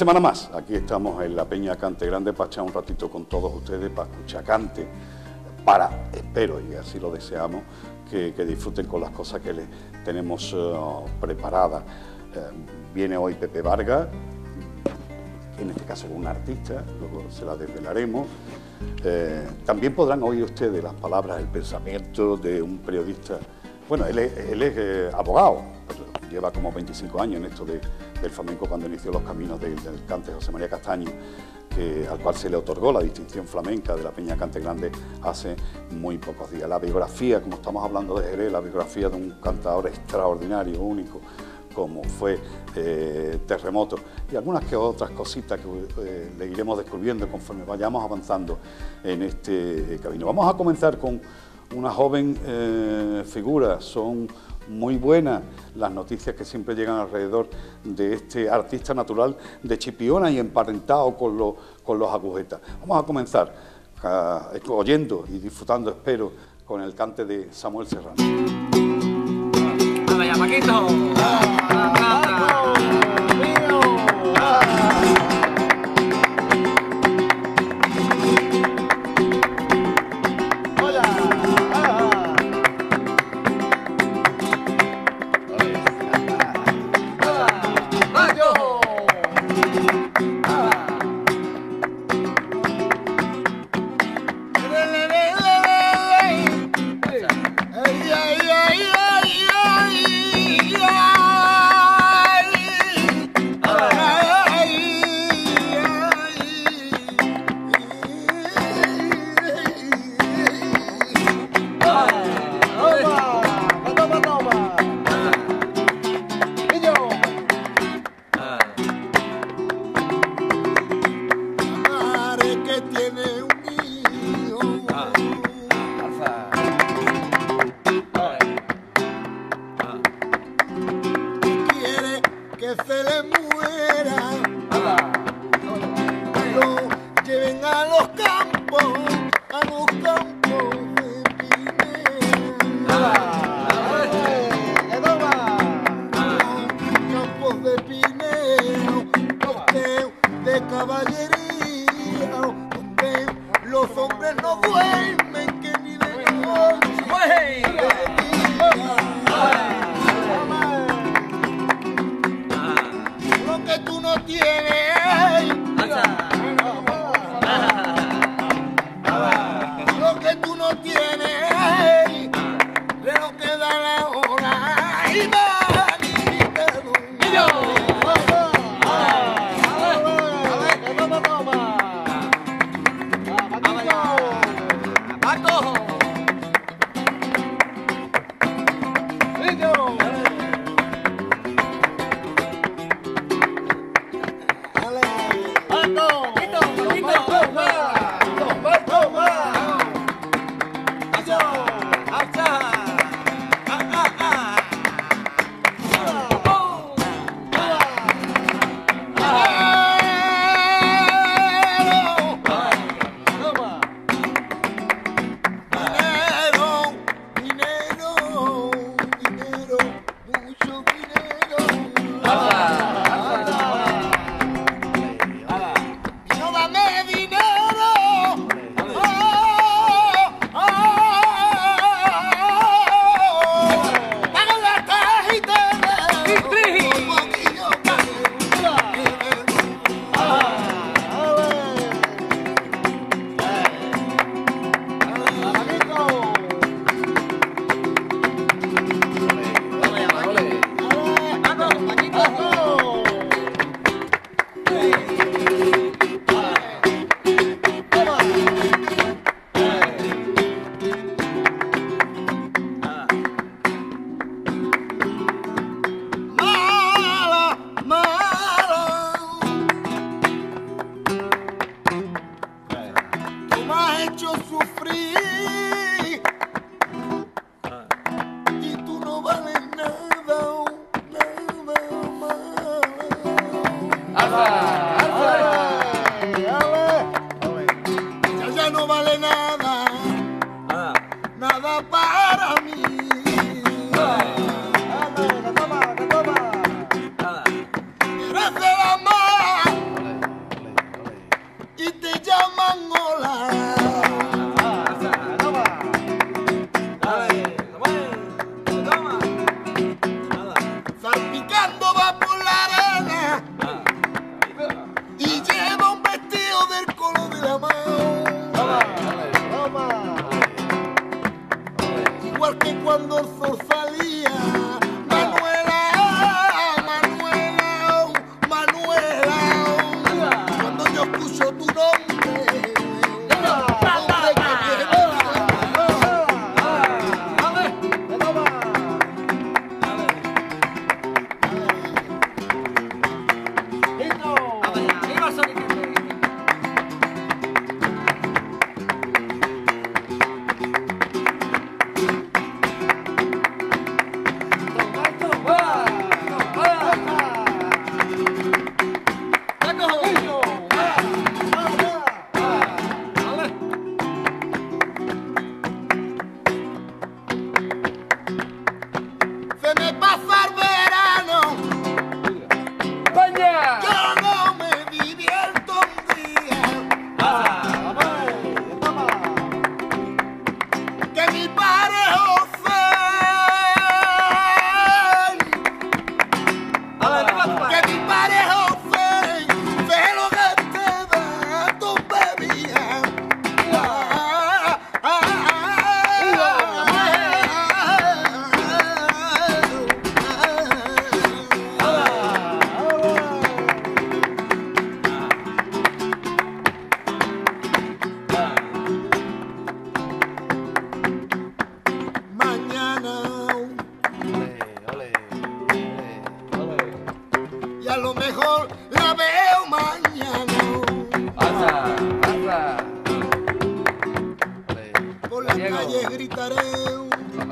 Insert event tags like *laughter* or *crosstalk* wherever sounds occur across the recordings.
Semana más, aquí estamos en la Peña Cante Grande para echar un ratito con todos ustedes, para escuchar cante, para, espero y así lo deseamos, que, disfruten con las cosas que les tenemos eh, preparadas. Eh, viene hoy Pepe Vargas, en este caso un artista, luego se la desvelaremos. Eh, también podrán oír ustedes las palabras, el pensamiento de un periodista. Bueno, él es, abogado, lleva como 25 años en esto del flamenco cuando inició los caminos del, del cante José María Castaño al cual se le otorgó la distinción flamenca de la Peña Cante Grande hace muy pocos días. La biografía, como estamos hablando de Jerez, la biografía de un cantador extraordinario, único, como fue eh, Terremoto, y algunas que otras cositas que eh, le iremos descubriendo conforme vayamos avanzando en este camino. Vamos a comenzar con una joven eh, figura, son muy buenas las noticias que siempre llegan alrededor de este artista natural de Chipiona y emparentado con, con los agujetas. Vamos a comenzar oyendo y disfrutando, espero, con el cante de Samuel Serrano. Paquito!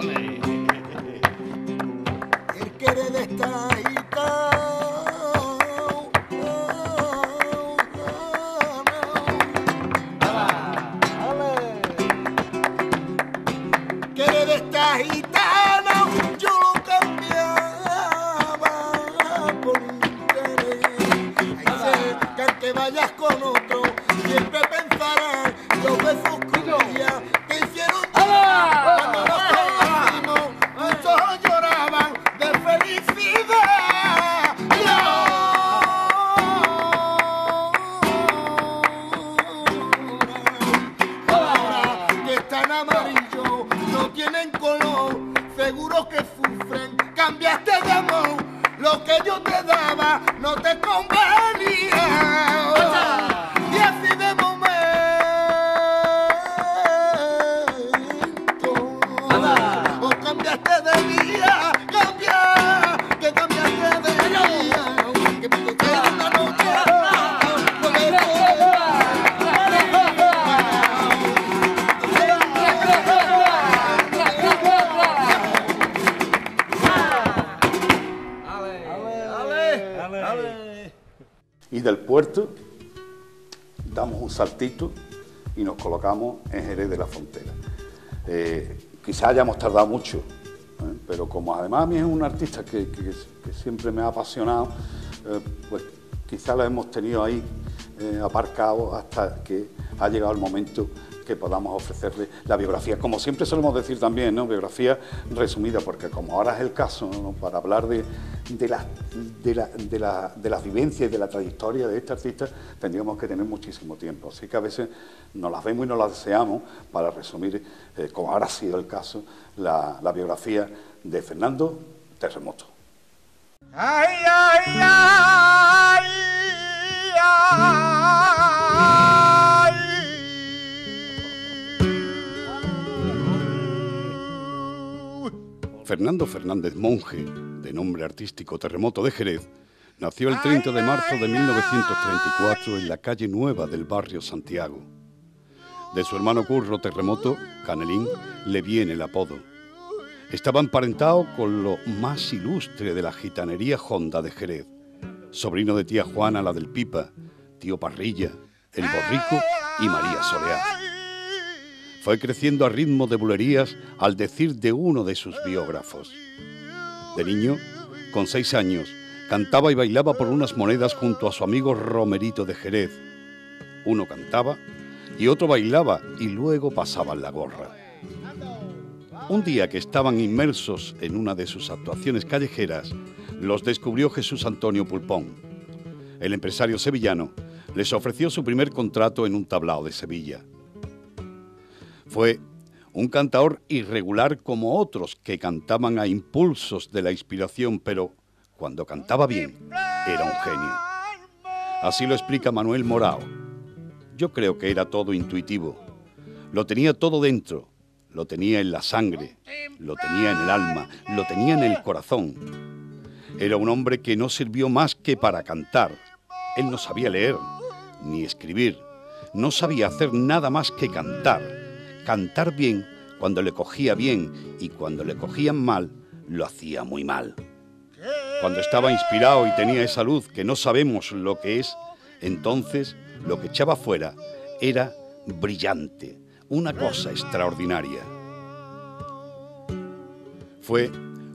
El querer está Querer saltito y nos colocamos en Jerez de la Frontera. Eh, quizá hayamos tardado mucho, ¿eh? pero como además a mí es un artista que, siempre me ha apasionado, eh, pues quizá lo hemos tenido ahí eh, aparcado hasta que ha llegado el momento que podamos ofrecerle la biografía. Como siempre solemos decir también, ¿no? biografía resumida, porque como ahora es el caso, para hablar de, de, la- de, la- de la- de las vivencias y de la trayectoria de este artista, tendríamos que tener muchísimo tiempo. Así que a veces nos las vemos y nos las deseamos para resumir, eh, como ahora ha sido el caso, la, la biografía de Fernando Terremoto. Ay, ay, ay, ay. Fernando Fernández Monje, de nombre artístico Terremoto de Jerez, nació el 30 de marzo de 1934 en la calle Nueva del barrio Santiago. De su hermano Curro Terremoto, Canelín, le viene el apodo. Estaba emparentado con lo más ilustre de la gitanería honda de Jerez, sobrino de tía Juana la del Pipa, tío Parrilla, el Borrico y María Soleá. Fue creciendo a ritmo de bulerías al decir de uno de sus biógrafos. De niño, con seis años, cantaba y bailaba por unas monedas junto a su amigo Romerito de Jerez. Uno cantaba y otro bailaba y luego pasaban la gorra. Un día que estaban inmersos en una de sus actuaciones callejeras, los descubrió Jesús Antonio Pulpón. El empresario sevillano les ofreció su primer contrato en un tablao de Sevilla. Fue Un cantador irregular como otros que cantaban a impulsos de la inspiración, pero cuando cantaba bien, era un genio. Así lo explica Manuel Morao. Yo creo que era todo intuitivo. Lo tenía todo dentro, lo tenía en la sangre, lo tenía en el alma, lo tenía en el corazón. Era un hombre que no sirvió más que para cantar. Él no sabía leer ni escribir, no sabía hacer nada más que cantar. Cantar bien cuando le cogía bien y cuando le cogían mal, lo hacía muy mal. Cuando estaba inspirado y tenía esa luz que no sabemos lo que es, entonces lo que echaba fuera era brillante, una cosa extraordinaria. Fue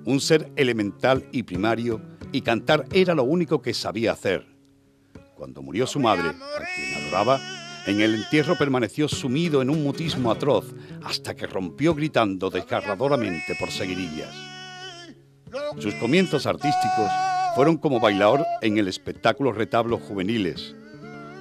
un ser elemental y primario y cantar era lo único que sabía hacer. Cuando murió su madre, a quien adoraba, en el entierro permaneció sumido en un mutismo atroz hasta que rompió gritando desgarradoramente por seguirillas. Sus comienzos artísticos fueron como bailador en el espectáculo Retablos Juveniles.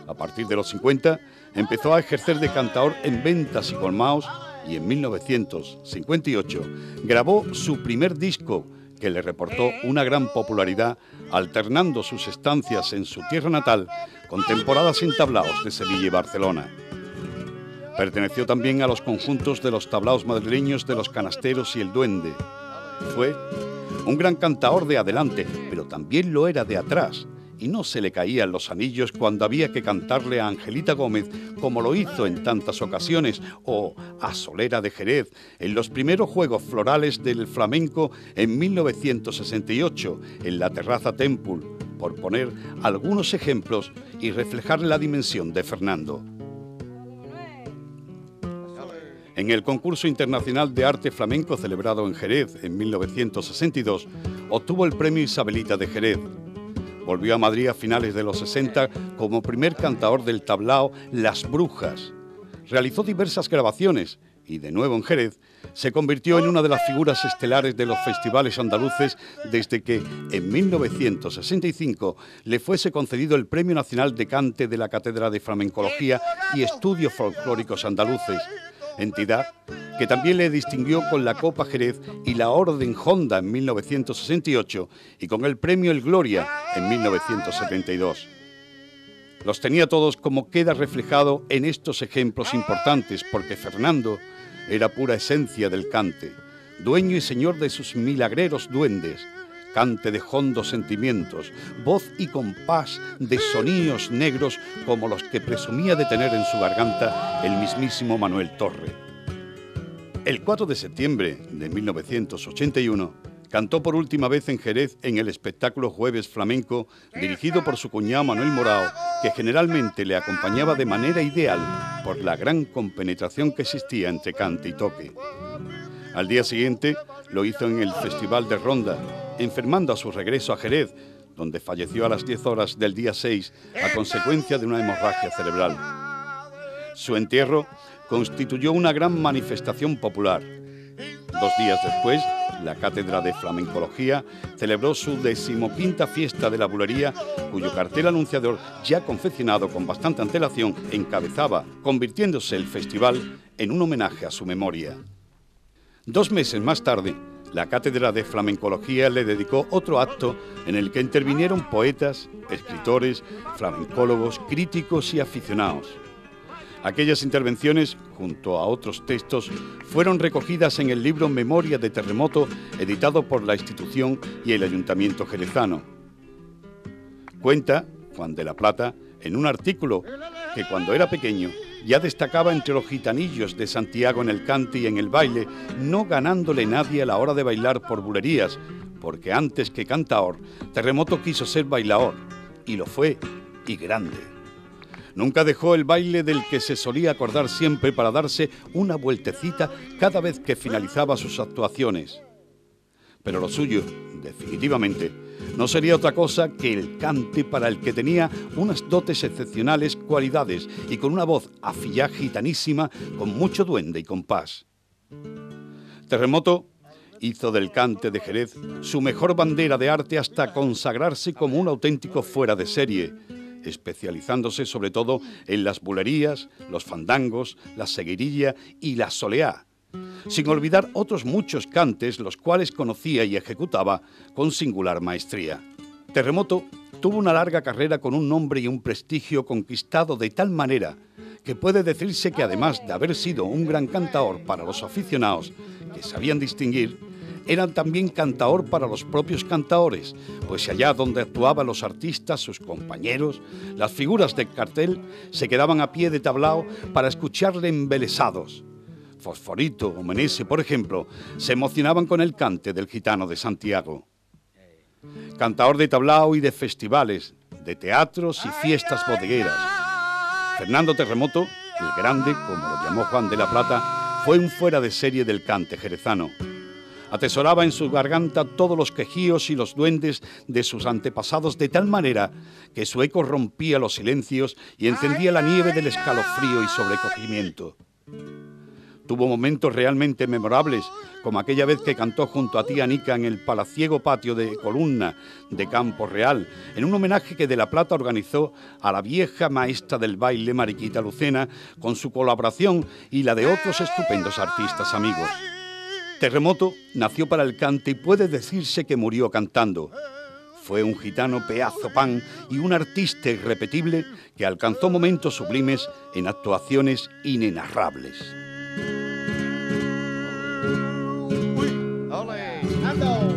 A partir de los 50 empezó a ejercer de cantador en ventas y colmaos y en 1958 grabó su primer disco que le reportó una gran popularidad alternando sus estancias en su tierra natal con temporadas en tablaos de Sevilla y Barcelona. Perteneció también a los conjuntos de los tablaos madrileños de los Canasteros y el Duende. Fue un gran cantador de adelante, pero también lo era de atrás, y no se le caían los anillos cuando había que cantarle a Angelita Gómez, como lo hizo en tantas ocasiones, o a Solera de Jerez, en los primeros Juegos Florales del Flamenco en 1968, en la Terraza Temple, por poner algunos ejemplos y reflejar la dimensión de Fernando. En el concurso internacional de arte flamenco celebrado en Jerez en 1962, obtuvo el premio Isabelita de Jerez, Volvió a Madrid a finales de los 60 como primer cantador del tablao Las Brujas. Realizó diversas grabaciones y, de nuevo en Jerez, se convirtió en una de las figuras estelares de los festivales andaluces desde que, en 1965, le fuese concedido el Premio Nacional de Cante de la Cátedra de Flamencología y Estudios Folclóricos Andaluces entidad que también le distinguió con la Copa Jerez y la Orden Honda en 1968 y con el Premio El Gloria en 1972. Los tenía todos como queda reflejado en estos ejemplos importantes porque Fernando era pura esencia del cante, dueño y señor de sus milagreros duendes, cante de hondos sentimientos, voz y compás de soníos negros como los que presumía de tener en su garganta el mismísimo Manuel Torre. El 4 de septiembre de 1981 cantó por última vez en Jerez en el espectáculo Jueves Flamenco dirigido por su cuñado Manuel Morao, que generalmente le acompañaba de manera ideal por la gran compenetración que existía entre cante y toque. Al día siguiente lo hizo en el Festival de Ronda, enfermando a su regreso a Jerez, donde falleció a las 10 horas del día 6 a consecuencia de una hemorragia cerebral. Su entierro constituyó una gran manifestación popular. Dos días después, la Cátedra de Flamencología celebró su decimoquinta fiesta de la bulería, cuyo cartel anunciador, ya confeccionado con bastante antelación, encabezaba, convirtiéndose el festival en un homenaje a su memoria. Dos meses más tarde, la Cátedra de Flamencología le dedicó otro acto en el que intervinieron poetas, escritores, flamencólogos, críticos y aficionados. Aquellas intervenciones, junto a otros textos, fueron recogidas en el libro Memoria de Terremoto, editado por la institución y el Ayuntamiento Jerezano. Cuenta Juan de la Plata en un artículo que cuando era pequeño ya destacaba entre los gitanillos de Santiago en el cante y en el baile, no ganándole nadie a la hora de bailar por bulerías, porque antes que cantaor, Terremoto quiso ser bailaor, y lo fue, y grande. Nunca dejó el baile del que se solía acordar siempre para darse una vueltecita cada vez que finalizaba sus actuaciones. Pero lo suyo, definitivamente, no sería otra cosa que el cante para el que tenía unas dotes excepcionales cualidades y con una voz afillá gitanísima, con mucho duende y compás. Terremoto hizo del cante de Jerez su mejor bandera de arte hasta consagrarse como un auténtico fuera de serie, especializándose sobre todo en las bulerías, los fandangos, la seguirilla y la soleá, sin olvidar otros muchos cantes los cuales conocía y ejecutaba con singular maestría. Terremoto tuvo una larga carrera con un nombre y un prestigio conquistado de tal manera que puede decirse que además de haber sido un gran cantador para los aficionados que sabían distinguir, era también cantador para los propios cantadores, pues allá donde actuaban los artistas, sus compañeros, las figuras del cartel se quedaban a pie de tablao para escucharle embelesados. Fosforito o Menese, por ejemplo, se emocionaban con el cante del gitano de Santiago. Cantador de tablao y de festivales, de teatros y fiestas bodegueras. Fernando Terremoto, el grande, como lo llamó Juan de la Plata, fue un fuera de serie del cante jerezano. Atesoraba en su garganta todos los quejíos y los duendes de sus antepasados de tal manera que su eco rompía los silencios y encendía la nieve del escalofrío y sobrecogimiento. Tuvo momentos realmente memorables, como aquella vez que cantó junto a tía Nica en el palaciego patio de Columna de Campo Real, en un homenaje que De la Plata organizó a la vieja maestra del baile Mariquita Lucena, con su colaboración y la de otros estupendos artistas amigos. Terremoto nació para el cante y puede decirse que murió cantando. Fue un gitano peazo pan y un artista irrepetible que alcanzó momentos sublimes en actuaciones inenarrables. Ole, ando.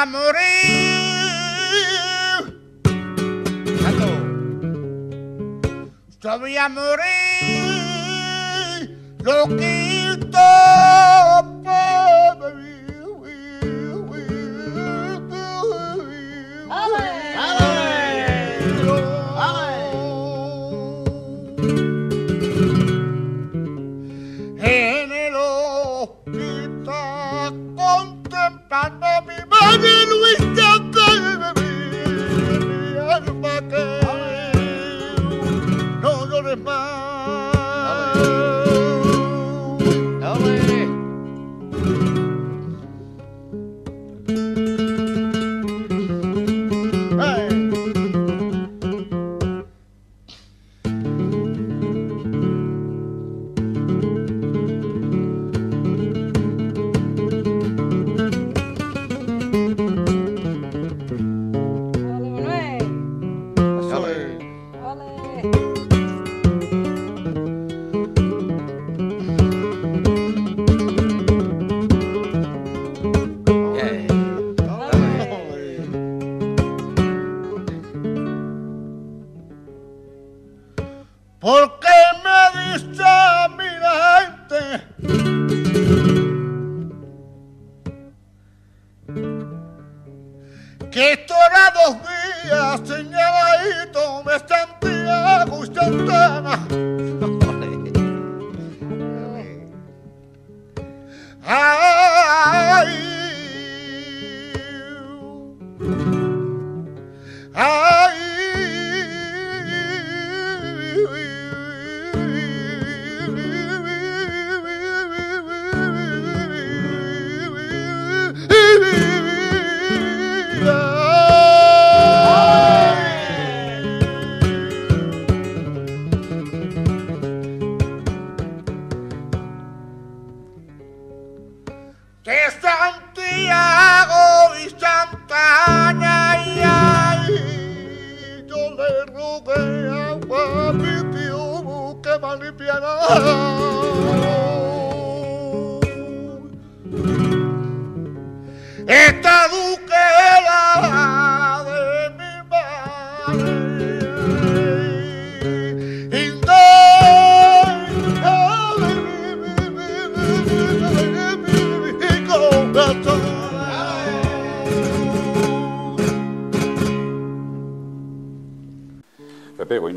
a morir. Santo. Yo a morir.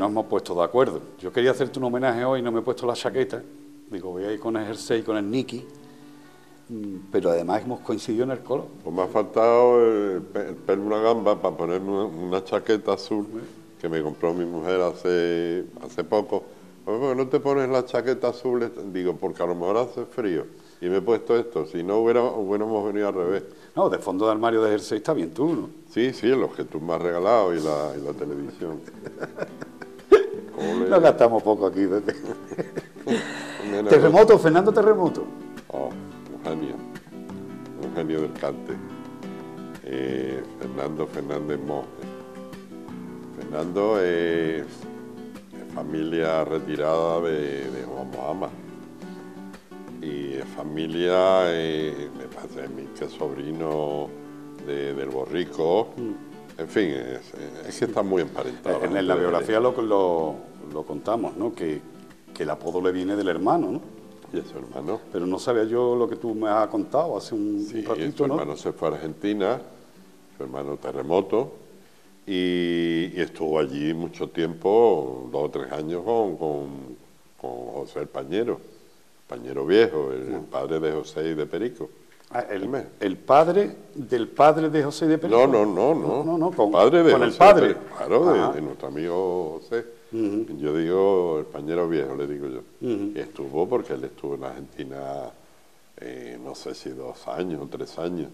Nos hemos puesto de acuerdo. Yo quería hacerte un homenaje hoy, no me he puesto la chaqueta. Digo, voy a ir con el jersey, con el Nicky. Mm, Pero además hemos coincidido en el color. Pues me ha faltado el, el pelo una gamba para ponerme una, una chaqueta azul que me compró mi mujer hace, hace poco. Pues, ¿Por qué no te pones la chaqueta azul? Digo, porque a lo mejor hace frío. Y me he puesto esto. Si no, hubiera, hubiéramos venido al revés. No, de fondo de armario de jersey está bien tú, ¿no? Sí, sí, los que tú me has regalado y la, y la televisión. *laughs* Ole. No gastamos poco aquí. Pepe. *laughs* Terremoto, Fernando Terremoto. Oh, un genio, un genio del cante. Eh, Fernando Fernández Monge. Fernando es, familia retirada de, de Juan Mahama. Y es familia, eh, me parece a mí que es sobrino de- del Borrico. En fin, es, es que está muy emparentado. En, en la biografía lo, lo, lo contamos, ¿no? Que, que el apodo le viene del hermano, ¿no? Y es su hermano. Pero no sabía yo lo que tú me has contado hace un, Sí, ratito, su ¿no? hermano se fue a Argentina, su hermano Terremoto, y, y estuvo allí mucho tiempo, dos o tres años, con, con, con José el Pañero, Pañero Viejo, el, el padre de José y de Perico. Ah, el, padre del padre de José de Perico. No, no, no, no. No, no, con, padre de con el padre. Perico, Claro, de, de nuestro amigo José. Yo digo el Pañero Viejo, le digo yo. Y estuvo porque él estuvo en Argentina, eh, no sé si dos años o tres años.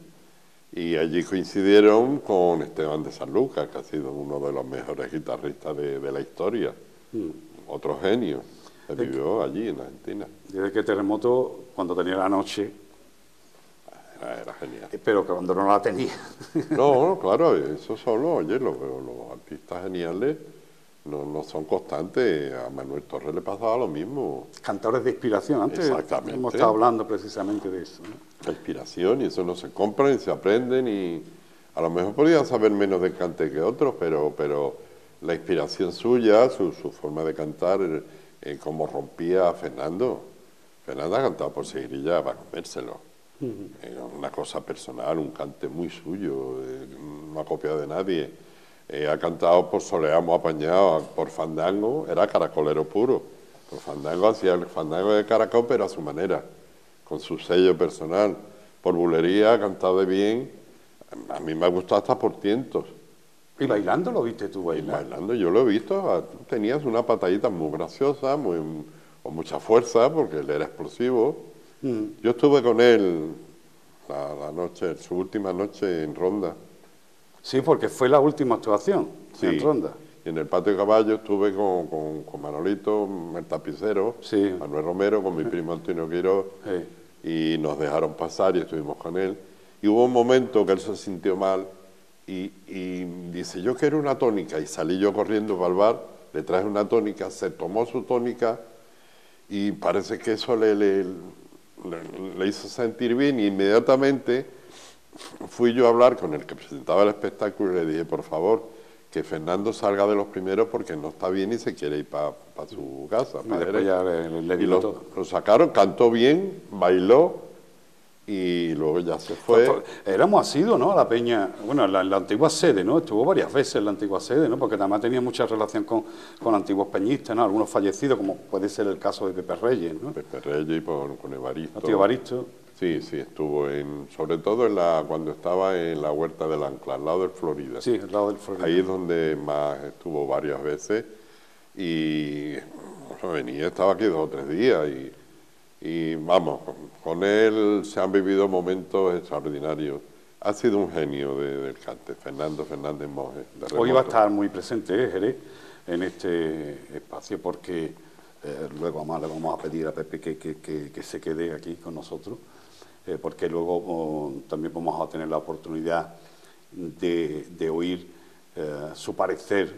Y allí coincidieron con Esteban de Sanlúcar, que ha sido uno de los mejores guitarristas de, de la historia. Otro genio. que vivió allí en Argentina. Desde que Terremoto, cuando tenía la noche, Era, era genial. pero que cuando no la tenía. No, no, claro, eso solo, oye, los, los artistas geniales no, no son constantes. A Manuel Torres le pasaba lo mismo. Cantadores de inspiración. Antes Exactamente. hemos estado hablando precisamente de eso. La inspiración y eso no se compran y se aprenden y a lo mejor podían saber menos de cante que otros, pero, pero la inspiración suya, su, su forma de cantar, eh, eh, como rompía a Fernando. Fernando ha cantado por seguirilla para comérselo. Era una cosa personal, un cante muy suyo, eh, no ha copiado de nadie. Eh, ha cantado por Soleamos apañado, por Fandango, era caracolero puro. Por Fandango hacía el Fandango de caracol, pero a su manera, con su sello personal. Por bulería ha cantado de bien. A mí me ha gustado hasta por tientos. Y bailando lo viste tú Y bailar. bailando, yo lo he visto, ah, tenías una patadita muy graciosa, muy, con mucha fuerza, porque él era explosivo. Mm. Yo estuve con él la, la noche, su última noche en Ronda. Sí, porque fue la última actuación Sí. en Ronda. Y en el patio de caballo estuve con, con, con Manolito, el tapicero, Sí. Manuel Romero, con mi primo Antonio Quiroz, Sí. y nos dejaron pasar y estuvimos con él. Y hubo un momento que él se sintió mal y, y dice, yo quiero una tónica. Y salí yo corriendo para el bar, le traje una tónica, se tomó su tónica y parece que eso le, le, le- le hizo sentir bien y inmediatamente fui yo a hablar con el que presentaba el espectáculo y le dije, por favor, que Fernando salga de los primeros porque no está bien y se quiere ir para su casa. Pa' después Jerez". ya le, le Y lo, lo sacaron, cantó bien, bailó y luego ya se fue. Éramos asiduos, ¿no? A la peña, bueno, en la, la antigua sede, ¿no? Estuvo varias veces en la antigua sede, ¿no? Porque además tenía mucha relación con, con antiguos peñistas, ¿no? Algunos fallecidos, como puede ser el caso de Pepe Reyes, ¿no? Pepe Reyes y con, con Evaristo. Tío Baristo. Sí, sí, estuvo en, sobre todo en la, cuando estaba en la huerta del Ancla, al lado del Florida. Sí, al lado del Florida. Ahí es donde más estuvo varias veces y bueno, venía, estaba aquí dos o tres días y, y vamos, con, él se han vivido momentos extraordinarios. Ha sido un genio de- del cante, Fernando Fernández de Hoy va a estar muy presente ¿eh, Jerez en este espacio porque eh, luego además le vamos a pedir a Pepe que, que- que- que se quede aquí con nosotros, eh, porque luego oh, también vamos a tener la oportunidad de, de oír eh, su parecer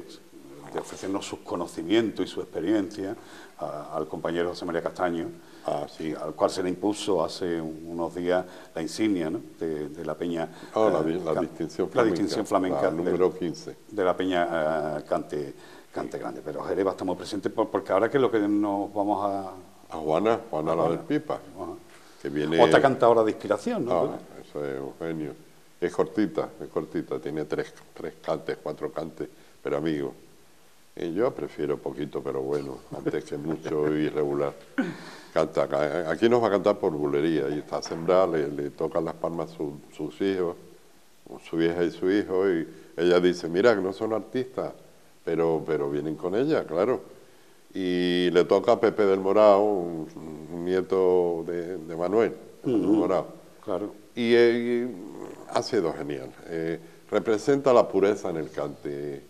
ofrecernos sus conocimientos y su experiencia a- al compañero José María Castaño, Ah, sí. al cual se le impuso hace unos días la insignia ¿no? de, de la Peña. Ah, la, eh, la distinción la flamenca. distinción flamenca la número 15. de la Peña eh, Cante, Cante Grande. Pero Jerez estamos presentes por- porque ahora que es lo que nos vamos a. A Juana, Juana la del Pipa, Ajá. que viene... Otra cantadora de inspiración, ¿no? Ah, eso es Eugenio. Es cortita, es cortita, tiene tres, tres cantes, cuatro cantes, pero amigo. Y yo prefiero poquito, pero bueno, antes que mucho irregular. Canta, aquí nos va a cantar por bulería, y está sembrada, le, le tocan las palmas su- sus hijos, su vieja y su hijo, y ella dice, mira, que no son artistas, pero, pero vienen con ella, claro. Y le toca a Pepe del Morao, un, un nieto de, de Manuel, Pepe del Morao. Claro. Y, eh, y ha sido genial. Eh, representa la pureza en el cante.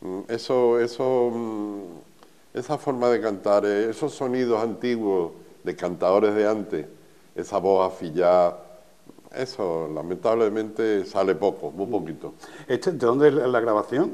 Mm, Eso, eso, mm, esa forma de cantar, eh, esos sonidos antiguos de cantadores de antes, esa voz afillada, eso lamentablemente sale poco, muy poquito. Este, ¿De dónde es la grabación?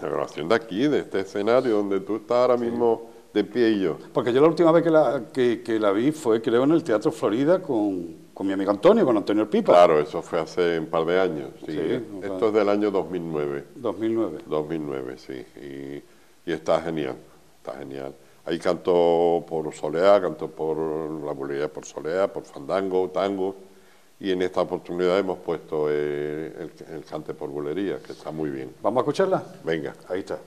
La grabación de aquí, de este escenario donde tú estás ahora mismo de pie y yo. Porque yo la última vez que la, que, que la vi fue, creo, en el Teatro Florida con, con mi amigo Antonio, con Antonio El Pipa. Claro, eso fue hace un par de años. sí. Sí, Esto es del año 2009. 2009. 2009, sí. Y, y está genial, está genial. Ahí cantó por Soleá, cantó por la bulería por Soleá, por Fandango, Tango. Y en esta oportunidad hemos puesto eh, el, el cante por bulería, que está muy bien. ¿Vamos a escucharla? Venga. Ahí está.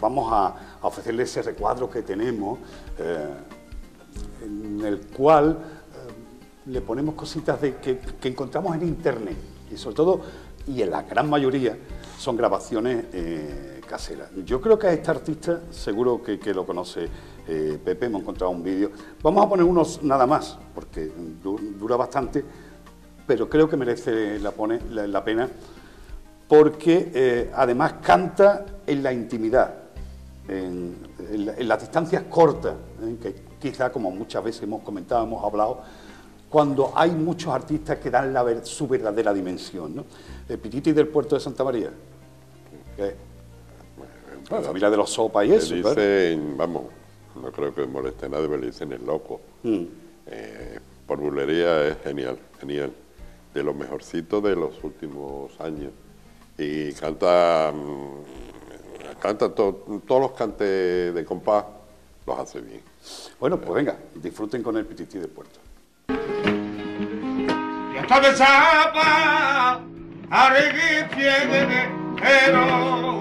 Vamos a, ofrecerle ese recuadro que tenemos, eh, en el cual eh, le ponemos cositas de, que, encontramos en internet. Y sobre todo, y en la gran mayoría, son grabaciones eh, caseras. Yo creo que a este artista, seguro que, lo conoce Pepe, hemos encontrado un vídeo. Vamos a poner unos nada más, porque du- dura bastante pero creo que merece la pena porque eh, además canta en la intimidad, en, en la- en las distancias cortas, ¿eh? que quizá como muchas veces hemos comentado, hemos hablado, cuando hay muchos artistas que dan la ver- su verdadera dimensión. ¿no? El Pititi del puerto de Santa María, que, bueno, familia de los sopa y eso. dicen, vamos, no creo que moleste a nadie, pero le dicen el loco. Mm. Eh, por bulería es genial, genial. De los mejorcitos de los últimos años. Y canta, mm, canta to- todos los cantes de compás, los hace bien. Bueno, pues venga, disfruten con el Pititi del puerto. Ya está de zapa, arregui pero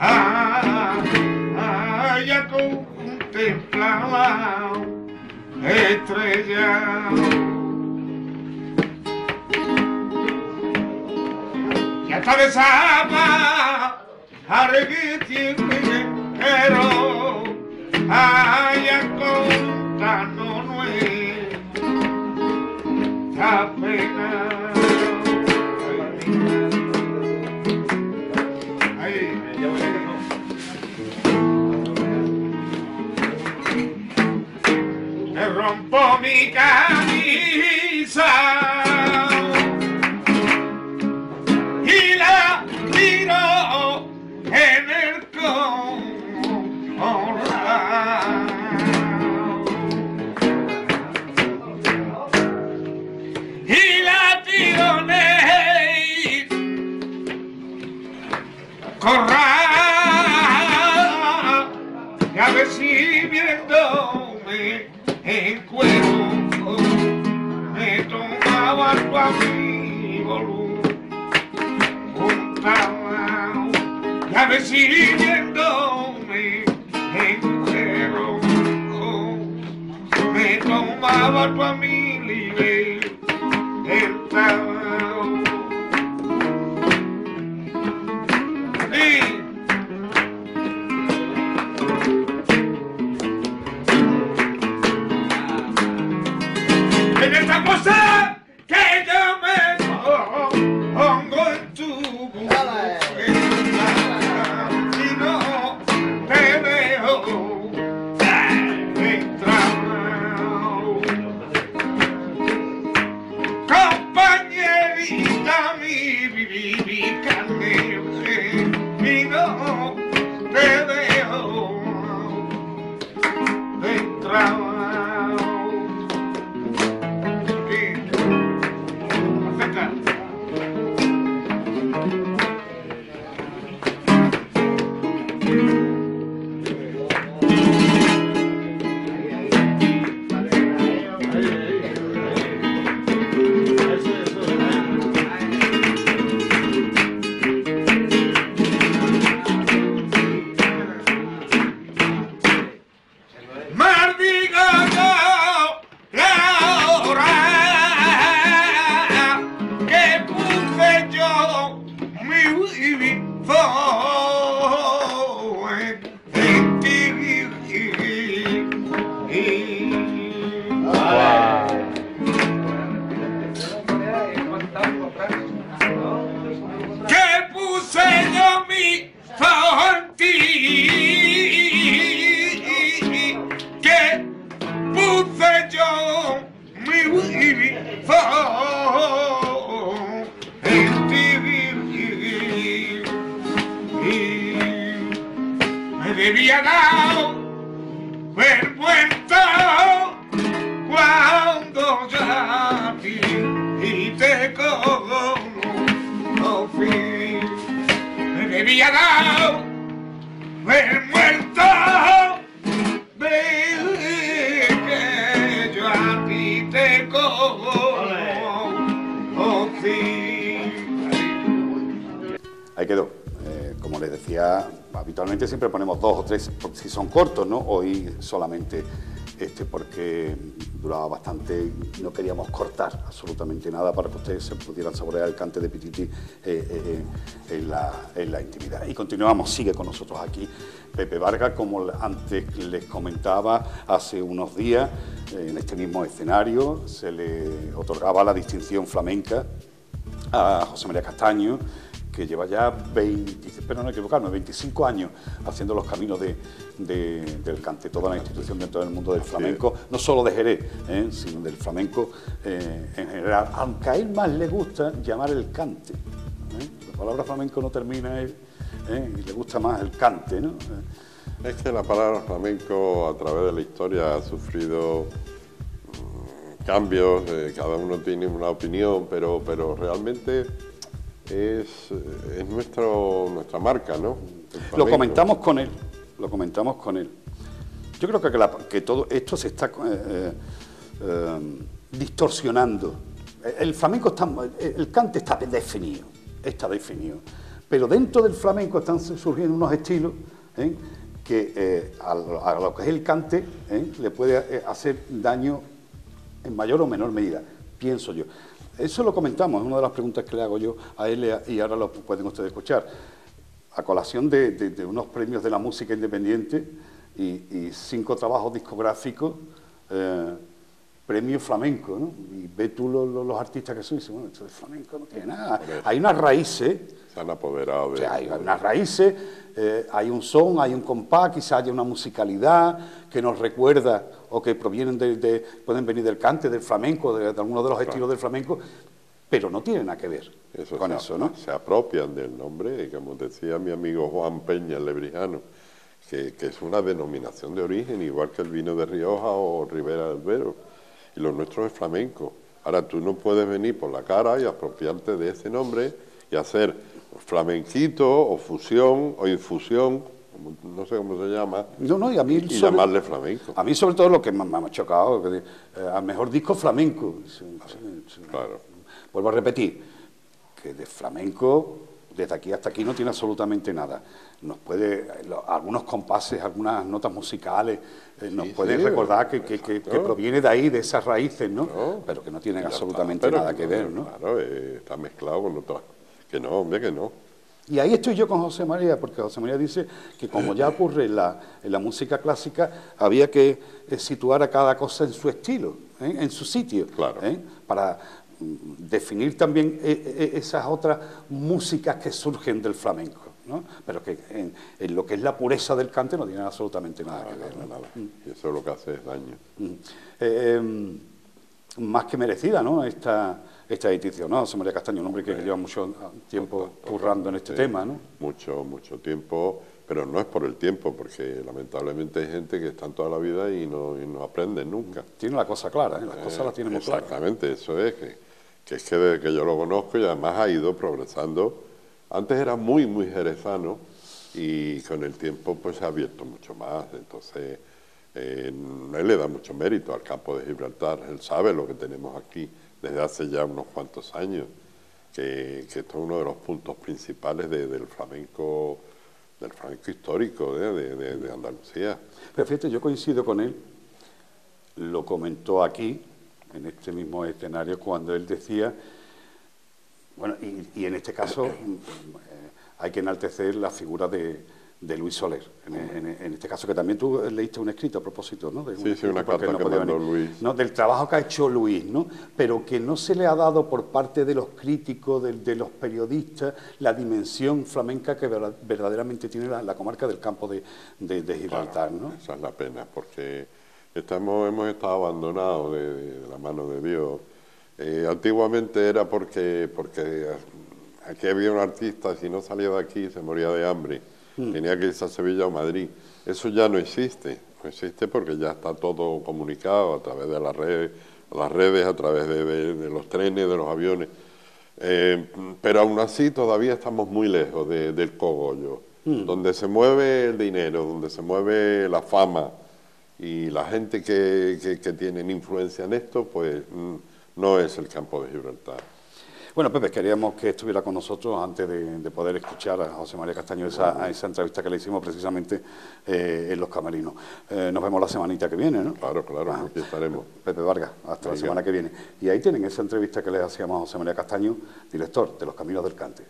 ah, ah, ya contemplaba estrella. Ya está de zapa, arregui pero ah, ya contando nueve esta pena. Ay, ya voy a Me rompo mi camisa corral y a ver si viéndome cuero me tomaba tu amigo un tabaco y a ver si viéndome en cuero me tomaba tu amigo decía, habitualmente siempre ponemos dos o tres, por si son cortos, ¿no? Hoy solamente este, porque duraba bastante y no queríamos cortar absolutamente nada para que ustedes se pudieran saborear el cante de Pititi eh, eh, en, la, en la intimidad. Y continuamos, sigue con nosotros aquí Pepe Vargas, como antes les comentaba, hace unos días eh, en este mismo escenario se le otorgaba la distinción flamenca a José María Castaño, que lleva ya 20, espero no equivocarme, 25 años haciendo los caminos de, de- del cante, toda la institución dentro del mundo del flamenco, no solo de Jerez, ¿eh? sino del flamenco eh, en general, aunque a él más le gusta llamar el cante. ¿eh? La palabra flamenco no termina él, ¿eh? y le gusta más el cante, ¿no? Eh, Es que la palabra flamenco a través de la historia ha sufrido mm, cambios, cada uno tiene una opinión, pero, pero realmente es, eh, es nuestro, nuestra marca, ¿no? Lo comentamos con él, lo comentamos con él. Yo creo que, la- que todo esto se está eh, eh, distorsionando. El flamenco está, el cante está definido, está definido. Pero dentro del flamenco están surgiendo unos estilos ¿eh? que a, lo- a lo que es el cante le puede hacer daño en mayor o menor medida, pienso yo. Eso lo comentamos, es una de las preguntas que le hago yo a él y ahora lo pueden ustedes escuchar. A colación de, de- de unos premios de la música independiente y, y cinco trabajos discográficos, eh, premio flamenco, ¿no? Y ve tú lo- lo- los artistas que son y dices, bueno, esto de flamenco no tiene nada. Hay unas raíces, Se han apoderado o de sea, hay unas raíces, eh, hay un son, hay un compás, quizá haya una musicalidad que nos recuerda o que provienen de, de- pueden venir del cante, del flamenco, de, de alguno de los estilos del flamenco, pero no tienen nada que ver Eso con se, eso, ¿no? se apropian del nombre, y como decía mi amigo Juan Peña, el lebrijano, que, que es una denominación de origen, igual que el vino de Rioja o Ribera del Duero. Y lo nuestro es flamenco. Ahora tú no puedes venir por la cara y apropiarte de ese nombre y hacer flamenquito o fusión o infusión, no sé cómo se llama, No, no, y a mí, y sobre, llamarle flamenco. a mí sobre todo lo que me, me ha chocado, que, eh, al mejor disco flamenco. Sí. Claro. Vuelvo a repetir, que de flamenco, desde aquí hasta aquí no tiene absolutamente nada. Nos puede, algunos compases, algunas notas musicales, eh, nos Sí, puede sí, recordar que, que- proviene de ahí, de esas raíces, ¿no? No. Pero que no tienen está, absolutamente nada que ver, ¿no? Claro, eh, está mezclado con otras. Que no, hombre, que no. Y ahí estoy yo con José María, porque José María dice que como ya ocurre en la, en la música clásica, había que eh, situar a cada cosa en su estilo, ¿eh? en su sitio, Claro. ¿eh? para mm, definir también esas otras músicas que surgen del flamenco, ¿no? pero que en, en lo que es la pureza del cante no tienen absolutamente nada que ver. ¿no? Nada, nada. Y eso es lo que hace es daño. Mm. Eh, más que merecida, ¿no? Esta, esta edición, ¿no? José María Castaño, un hombre que lleva mucho tiempo currando en este Sí, tema, ¿no? Mucho, mucho tiempo, pero no es por el tiempo, porque lamentablemente hay gente que está toda la vida y no, y no aprende nunca. Tiene la cosa clara, ¿eh? las cosas las tiene muy claras. Exactamente, eso es, que, que es que desde que yo lo conozco y además ha ido progresando. Antes era muy, muy jerezano y con el tiempo pues se ha abierto mucho más. Entonces, eh, él le da mucho mérito al campo de Gibraltar. Él sabe lo que tenemos aquí desde hace ya unos cuantos años, que, esto es uno de los puntos principales de- del flamenco del flamenco histórico ¿eh? de, Andalucía. Pero fíjate, yo coincido con él, lo comentó aquí, en este mismo escenario, cuando él decía, bueno, y, en este caso eh, hay que enaltecer la figura de, de Luis Soler, en, en- en este caso que también tú leíste un escrito a propósito, ¿no? De un Sí, sí, una carta que podía mandó Luis. ¿no? Del trabajo que ha hecho Luis, ¿no? Pero que no se le ha dado por parte de los críticos, de, de los periodistas, la dimensión flamenca que verda- verdaderamente tiene la, la comarca del campo de, de- de Gibraltar, Claro, ¿no? Esa es la pena, porque estamos, hemos estado abandonados de, de la mano de Dios. Eh, antiguamente era porque, porque aquí había un artista, si no salía de aquí se moría de hambre. Mm. Tenía que irse a Sevilla o Madrid. Eso ya no existe. No existe porque ya está todo comunicado a través de las redes, las redes a través de, los trenes, de los aviones. Eh, pero aún así todavía estamos muy lejos del cogollo. Mm. Donde se mueve el dinero, donde se mueve la fama y la gente que, que, que tienen influencia en esto, pues mm, no es el campo de Gibraltar. Bueno, Pepe, queríamos que estuviera con nosotros antes de, poder escuchar a José María Castaño esa, esa entrevista que le hicimos precisamente eh, en Los Camerinos. Eh, nos vemos la semanita que viene, ¿no? Claro, claro, aquí estaremos. Pepe Vargas, hasta la semana que viene. Y ahí tienen esa entrevista que le hacíamos a José María Castaño, director de Los Caminos del Cante.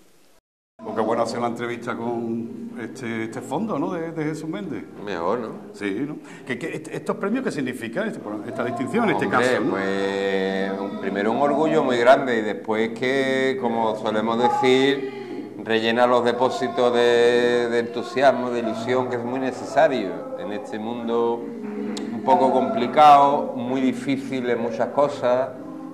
Porque bueno hacer la entrevista con este, este fondo, ¿no? De, Jesús Méndez. Mejor, ¿no? Sí, ¿no? ¿Qué, estos premios qué significan, este, esta distinción en este caso? Pues primero un orgullo muy grande y después que, como solemos decir, rellena los depósitos de, de entusiasmo, de ilusión que es muy necesario en este mundo un poco complicado, muy difícil en muchas cosas,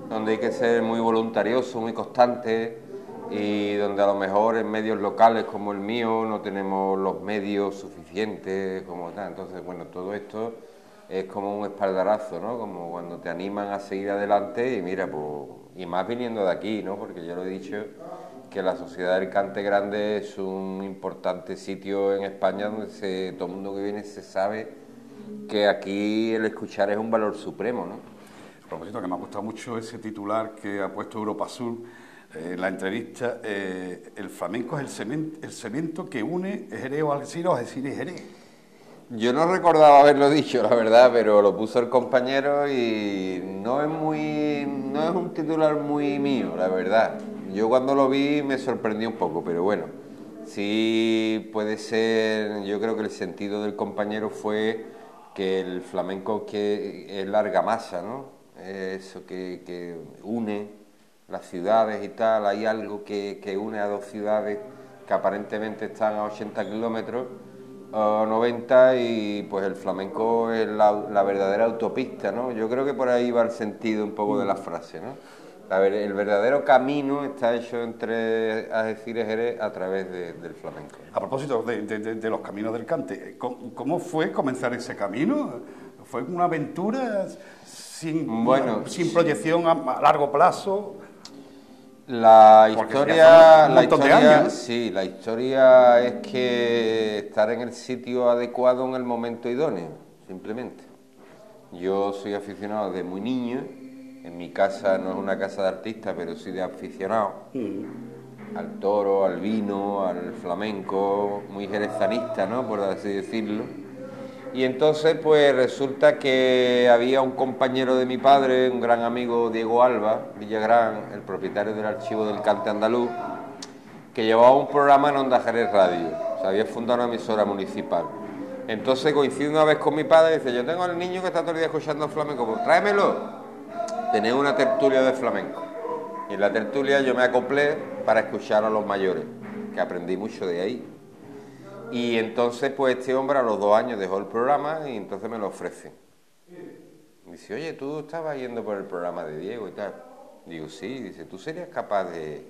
donde hay que ser muy voluntarioso, muy constante y donde a lo mejor en medios locales como el mío no tenemos los medios suficientes como tal. Entonces, bueno, todo esto es como un espaldarazo, ¿no? Como cuando te animan a seguir adelante y mira, pues, y más viniendo de aquí, ¿no? Porque yo lo he dicho que la Sociedad del Cante Grande es un importante sitio en España donde se, todo el mundo que viene se sabe que aquí el escuchar es un valor supremo, ¿no? Propósito, que me ha gustado mucho ese titular que ha puesto Europa Sur en la entrevista, eh, el flamenco es el cemento, el cemento que une Jerez o Algeciras o Algeciras y Jerez. Yo no recordaba haberlo dicho, la verdad, pero lo puso el compañero y no es muy, no es un titular muy mío, la verdad. Yo cuando lo vi me sorprendió un poco, pero bueno, sí puede ser, yo creo que el sentido del compañero fue que el flamenco que es larga masa, ¿no? Eso que, que une las ciudades y tal, hay algo que, une a dos ciudades que aparentemente están a 80 kilómetros o 90 y pues el flamenco es la, verdadera autopista, ¿no? Yo creo que por ahí va el sentido un poco de la frase, ¿no? el verdadero camino está hecho entre Algeciras y Jerez a través del flamenco. A propósito de, los caminos del cante, ¿cómo, fue comenzar ese camino? ¿Fue una aventura sin, bueno, sin proyección a largo plazo? La historia, la historia, sí, la historia es que estar en el sitio adecuado en el momento idóneo, simplemente. Yo soy aficionado desde muy niño, en mi casa no es una casa de artistas, pero sí de aficionado, mm. al toro, al vino, al flamenco, muy jerezanista, ¿no? Por así decirlo y entonces pues resulta que había un compañero de mi padre, un gran amigo Diego Alba, Villagrán, el propietario del archivo del cante andaluz, que llevaba un programa en Onda Jerez Radio, o sea, había fundado una emisora municipal. Entonces coincide una vez con mi padre y dice, yo tengo al niño que está todo el día escuchando flamenco, pues tráemelo. Tenía una tertulia de flamenco. Y en la tertulia yo me acoplé para escuchar a los mayores, que aprendí mucho de ahí. Y entonces, pues este hombre a los dos años dejó el programa y entonces me lo ofrece. dice, oye, tú estabas yendo por el programa de Diego y tal. Digo, sí, dice, tú serías capaz de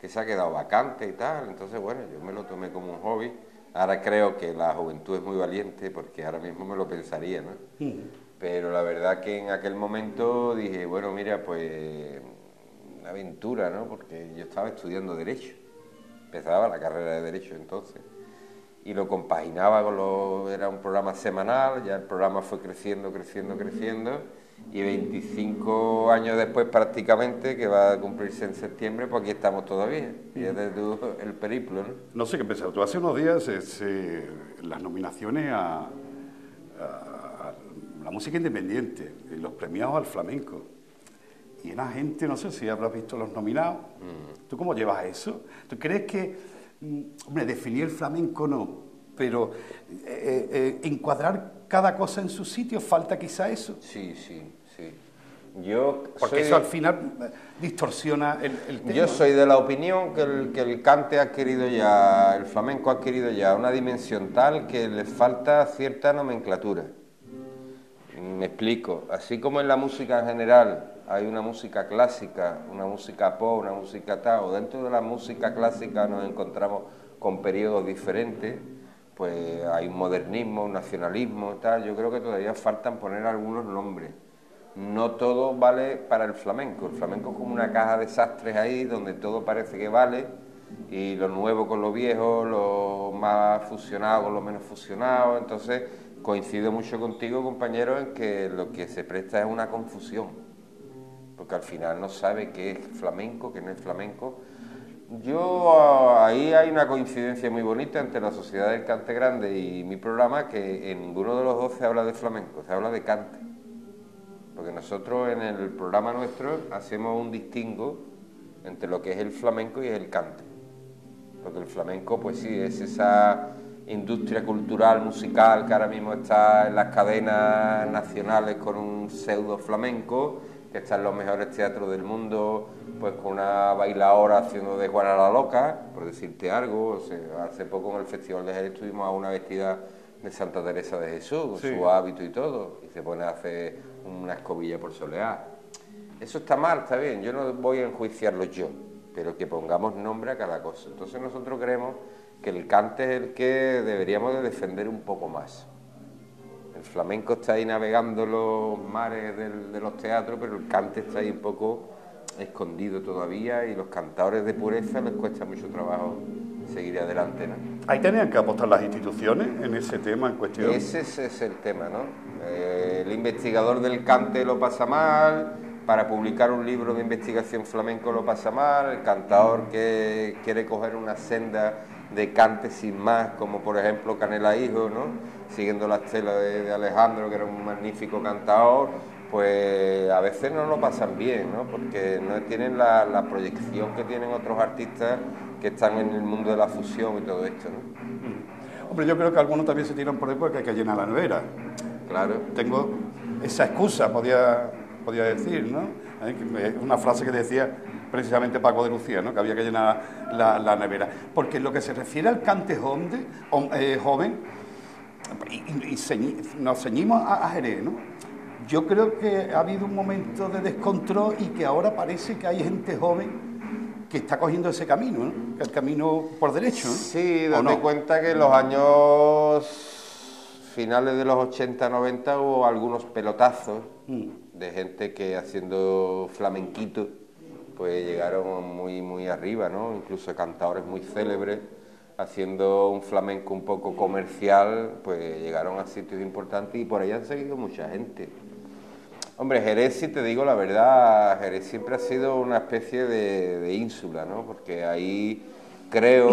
que se ha quedado vacante y tal. Entonces, bueno, yo me lo tomé como un hobby. Ahora creo que la juventud es muy valiente porque ahora mismo me lo pensaría, ¿no? Pero la verdad que en aquel momento dije, bueno, mira, pues una aventura, ¿no? Porque yo estaba estudiando Derecho. Empezaba la carrera de Derecho entonces y lo compaginaba con lo... era un programa semanal, ya el programa fue creciendo, creciendo, creciendo y 25 años después prácticamente, que va a cumplirse en septiembre, pues aquí estamos todavía, y es el periplo. ¿no? no sé qué pensar, tú hace unos días las nominaciones a, la música independiente, los premiados al flamenco. Y la gente, no sé si habrás visto los nominados. Mm. ¿Tú cómo llevas eso? ¿Tú crees que hombre, definir el flamenco no, pero eh, eh, encuadrar cada cosa en su sitio, falta quizá eso. Sí, sí, sí. Yo Porque eso al final eh, distorsiona el, tema. Yo soy de la opinión que el, que el cante ha adquirido ya, el flamenco ha adquirido ya una dimensión tal que le falta cierta nomenclatura. Me explico. Así como en la música en general hay una música clásica, una música pop, una música tal, o dentro de la música clásica nos encontramos con periodos diferentes, pues hay un modernismo, un nacionalismo, tal. Yo creo que todavía faltan poner algunos nombres. No todo vale para el flamenco. El flamenco es como una caja de sastres ahí donde todo parece que vale y lo nuevo con lo viejo, lo más fusionado con lo menos fusionado. Entonces coincido mucho contigo, compañero, en que lo que se presta es una confusión, porque al final no sabe qué es flamenco, qué no es flamenco yo ahí hay una coincidencia muy bonita entre la Sociedad del Cante Grande y mi programa, que en ninguno de los dos se habla de flamenco, se habla de cante. Porque nosotros en el programa nuestro hacemos un distingo entre lo que es el flamenco y el cante. Porque el flamenco, pues sí, es esa industria cultural, musical, que ahora mismo está en las cadenas nacionales con un pseudo flamenco, que está en los mejores teatros del mundo, pues con una bailadora haciendo de Juana la Loca, por decirte algo. hace poco en el Festival de Jerez estuvimos a una vestida de Santa Teresa de Jesús, con su hábito y todo, y se pone a hacer una escobilla por solear. Eso está mal, está bien, yo no voy a enjuiciarlo yo, pero que pongamos nombre a cada cosa. Entonces nosotros creemos que el cante es el que deberíamos de defender un poco más. El flamenco está ahí navegando los mares de los teatros, pero el cante está ahí un poco escondido todavía y los cantadores de pureza les cuesta mucho trabajo seguir adelante. ¿no? Ahí tenían que apostar las instituciones en ese tema en cuestión. Ese, es el tema, ¿no? Eh, el investigador del cante lo pasa mal, para publicar un libro de investigación flamenco lo pasa mal, el cantador que quiere coger una senda de cante sin más, como por ejemplo Canela Hijo, ¿no? siguiendo la estela de, de Alejandro, que era un magnífico cantador, pues a veces no lo pasan bien, ¿no? porque no tienen la, proyección que tienen otros artistas que están en el mundo de la fusión y todo esto. ¿no? Mm. Hombre, yo creo que algunos también se tiran por ahí porque hay que llenar la nevera. Claro. Tengo esa excusa, podía, podía decir, ¿no? Una frase que decía precisamente Paco de Lucía, ¿no? que había que llenar la, nevera. Porque en lo que se refiere al cante eh, joven, y, nos ceñimos a, a Jerez, ¿no? yo creo que ha habido un momento de descontrol y que ahora parece que hay gente joven que está cogiendo ese camino, ¿no? el camino por derecho. ¿no? Sí, date cuenta que en los años finales de los 80, 90 hubo algunos pelotazos mm. de gente que haciendo flamenquito pues llegaron muy, muy arriba, ¿no? incluso cantadores muy célebres haciendo un flamenco un poco comercial, pues llegaron a sitios importantes y por ahí han seguido mucha gente. Hombre, Jerez, si te digo la verdad, Jerez siempre ha sido una especie de, ínsula, ¿no? Porque ahí creo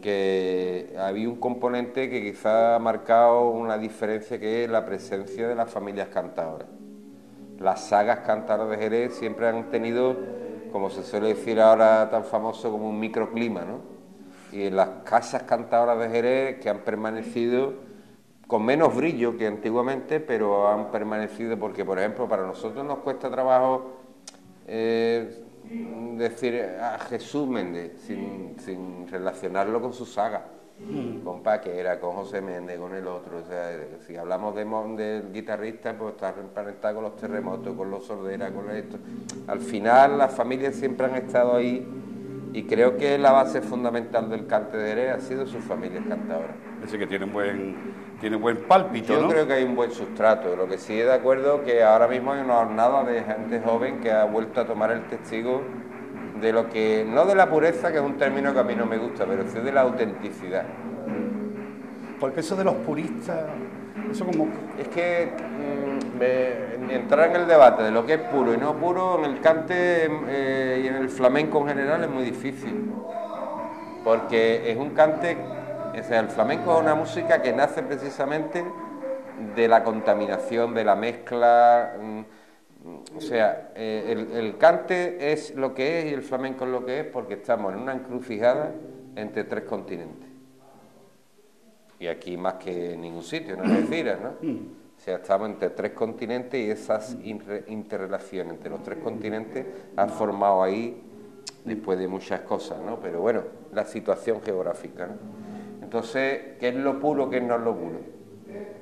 que había un componente que quizá ha marcado una diferencia que es la presencia de las familias cantadoras. Las sagas cantadoras de Jerez siempre han tenido, como se suele decir ahora tan famoso como un microclima, ¿no? Y en las casas cantadoras de Jerez que han permanecido con menos brillo que antiguamente, pero han permanecido porque, por ejemplo, para nosotros nos cuesta trabajo eh, decir a Jesús Méndez sin, relacionarlo con su saga, mm. con Paquera, con José Méndez, con el otro. O sea, si hablamos de, del guitarrista, pues está emparentado con los terremotos, con los sorderas, con esto. Al final, las familias siempre han estado ahí y creo que la base fundamental del cante de Jerez ha sido sus familias cantadoras. Ese que tienen buen tiene buen pálpito, Yo creo que hay un buen sustrato. Lo que sí es de acuerdo que ahora mismo hay una jornada de gente joven que ha vuelto a tomar el testigo de lo que, no de la pureza, que es un término que a mí no me gusta, pero sí de la autenticidad. Porque eso de los puristas, eso como... Es que mm, entrar en el debate de lo que es puro y no puro en el cante eh, y en el flamenco en general es muy difícil. Porque es un cante el flamenco es una música que nace precisamente de la contaminación, de la mezcla. Mm, o sea, eh, el, cante es lo que es y el flamenco es lo que es porque estamos en una encrucijada entre tres continentes. Y aquí más que en ningún sitio, no es decir, ¿no? O sea, estamos entre tres continentes y esas interrelaciones entre los tres continentes han formado ahí, después de muchas cosas, ¿no? Pero bueno, la situación geográfica, ¿no? Entonces, ¿qué es lo puro, qué no es lo puro?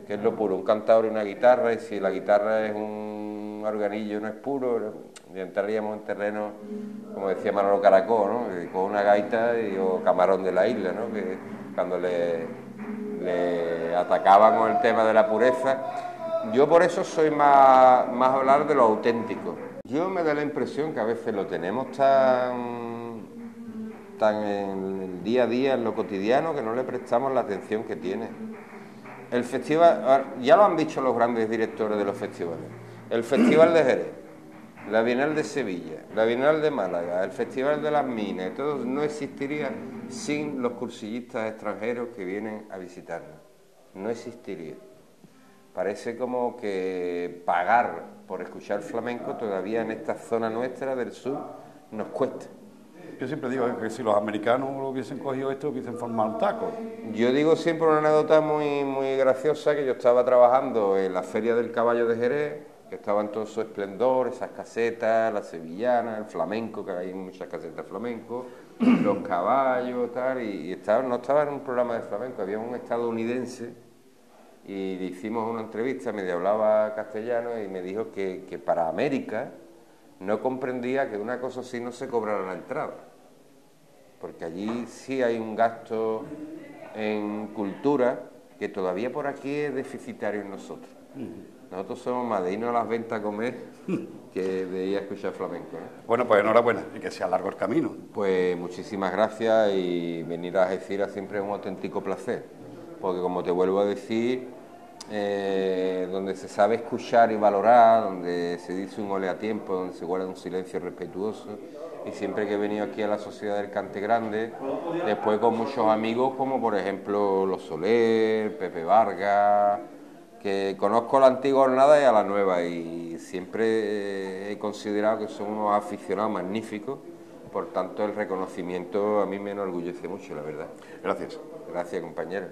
¿Qué es lo puro? Un cantador y una guitarra, y si la guitarra es un organillo no es puro, entraríamos en terreno, como decía Manolo Caracó, ¿no? con una gaita y, o camarón de la isla, ¿no? que cuando le, atacaban con el tema de la pureza. Yo por eso soy más, más hablar de lo auténtico. Yo me da la impresión que a veces lo tenemos tan, tan en el día a día, en lo cotidiano, que no le prestamos la atención que tiene. El festival, ya lo han dicho los grandes directores de los festivales, el Festival de Jerez, la Bienal de Sevilla, la Bienal de Málaga, el Festival de las Minas, todo no existiría sin los cursillistas extranjeros que vienen a visitarnos. No existiría. Parece como que pagar por escuchar flamenco todavía en esta zona nuestra del sur nos cuesta. Yo siempre digo que si los americanos hubiesen cogido esto, hubiesen formado un taco. Yo digo siempre una anécdota muy, muy graciosa, que yo estaba trabajando en la Feria del Caballo de Jerez, que estaba en todo su esplendor, esas casetas, la sevillana, el flamenco, que hay muchas casetas flamenco, *clears throat* los caballos, tal, y, estaba, no estaba en un programa de flamenco, había un estadounidense y le hicimos una entrevista, me hablaba castellano y me dijo que, que para América no comprendía que de una cosa así no se cobrara la entrada, porque allí sí hay un gasto en cultura que todavía por aquí es deficitario en nosotros. Nosotros somos más de irnos a las ventas a comer *laughs* que de ir a escuchar flamenco. Bueno, pues enhorabuena y que sea largo el camino. Pues muchísimas gracias y venir a decir siempre es un auténtico placer, porque como te vuelvo a decir, eh, donde se sabe escuchar y valorar, donde se dice un ole a tiempo, donde se guarda un silencio respetuoso. Y siempre que he venido aquí a la Sociedad del Cante Grande, después con muchos amigos como por ejemplo Los Soler, Pepe Vargas, que conozco a la antigua jornada y a la nueva y siempre he considerado que son unos aficionados magníficos, por tanto el reconocimiento a mí me enorgullece mucho, la verdad. Gracias. Gracias, compañero.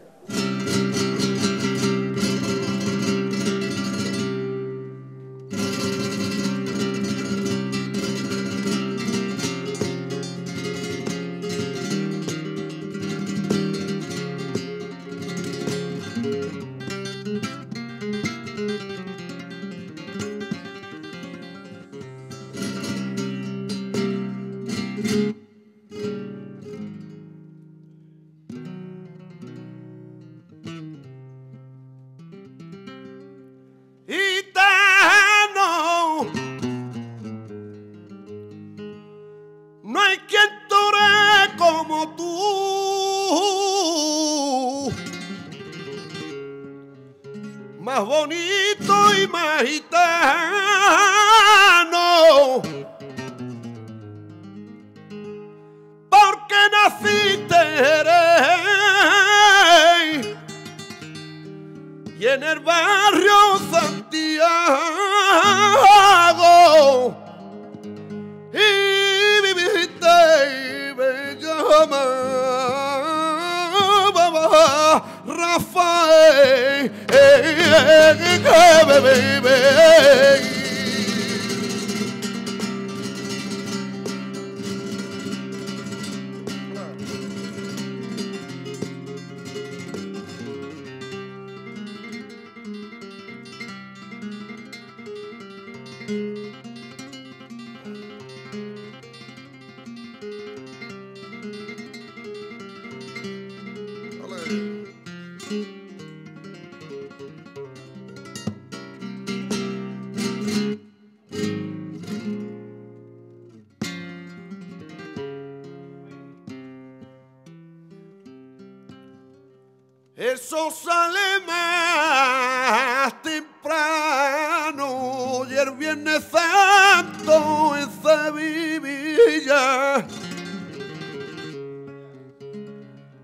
Santo en Sevilla.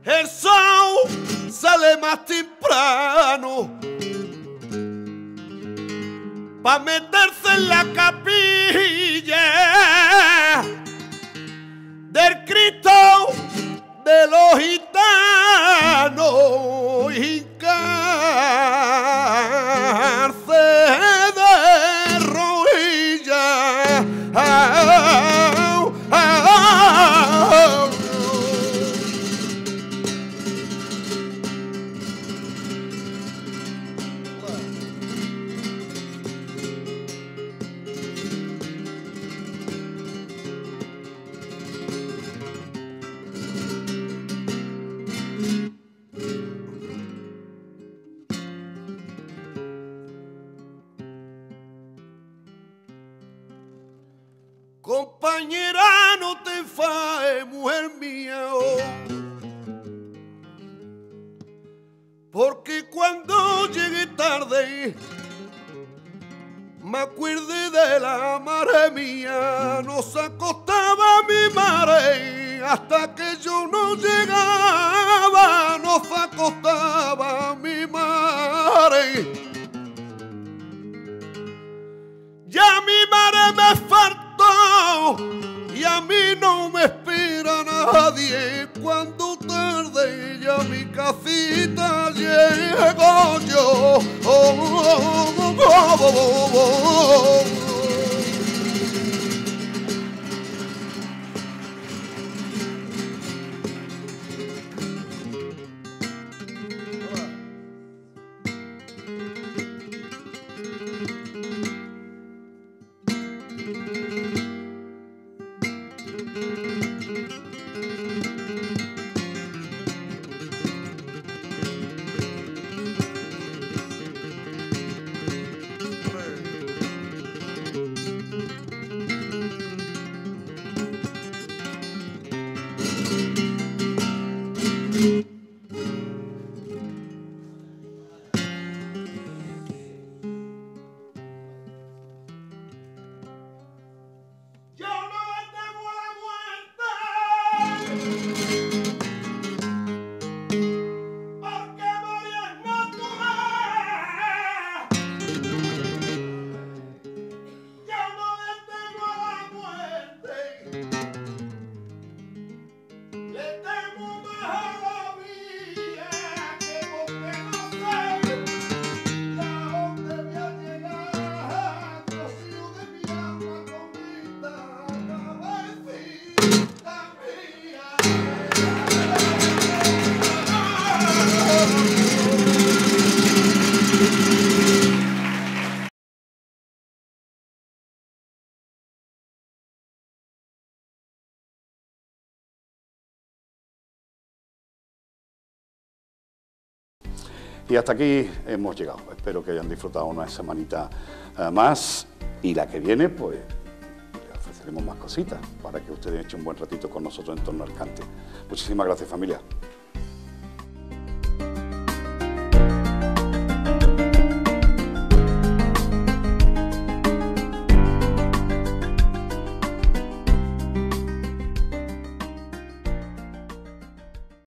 El sol sale más temprano para meterse en la capilla del Cristo de los gitanos me acuerde de la madre mía, nos acostaba mi madre, hasta que yo no llegaba, nos acostaba mi madre. Ya mi madre me y a mí no me espera nadie. Cuando tarde ya mi casita llego yo. Oh, oh, oh, Y hasta aquí hemos llegado. Espero que hayan disfrutado una semanita eh, más y la que viene, pues le ofreceremos más cositas para que ustedes echen un buen ratito con nosotros en torno al cante. Muchísimas gracias familia.